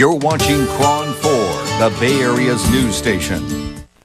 You're watching KRON 4, the Bay Area's news station.